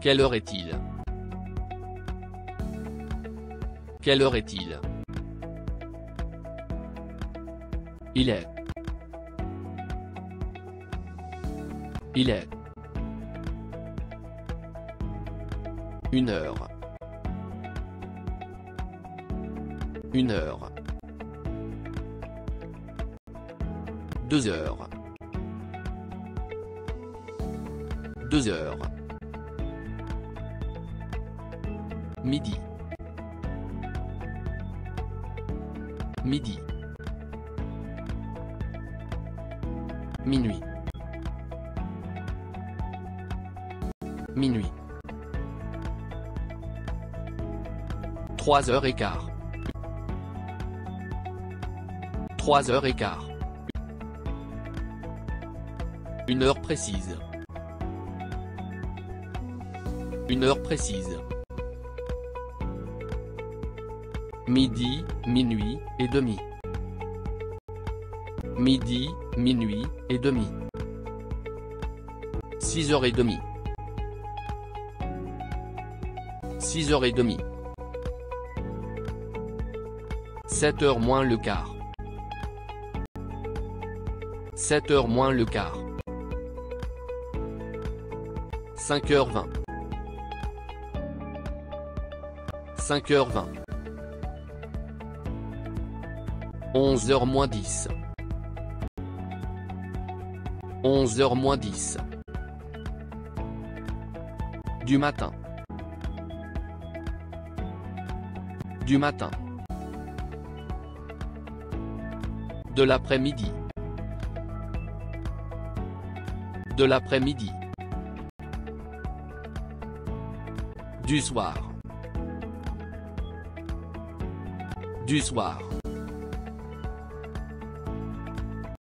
Quelle heure est-il? Quelle heure est-il? Il est. Il est. Une heure. Une heure. Deux heures. Deux heures. Midi. Midi. Minuit. Minuit. Trois heures et quart. Trois heures et quart. Une heure précise. Une heure précise. Midi, minuit et demi. Midi, minuit et demi. Six heures et demie. Six heures et demie. 7 heures moins le quart. 7 heures moins le quart. 5h20. 5h20. 11h moins 10. 11h moins 10. Du matin. Du matin. De l'après-midi. De l'après-midi. Du soir. Du soir.